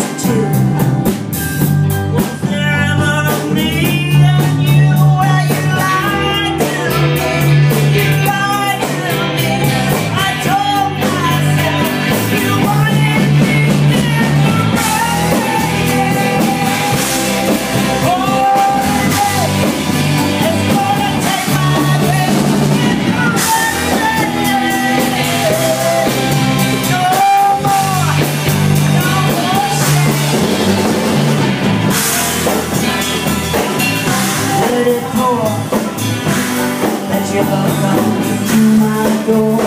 and door.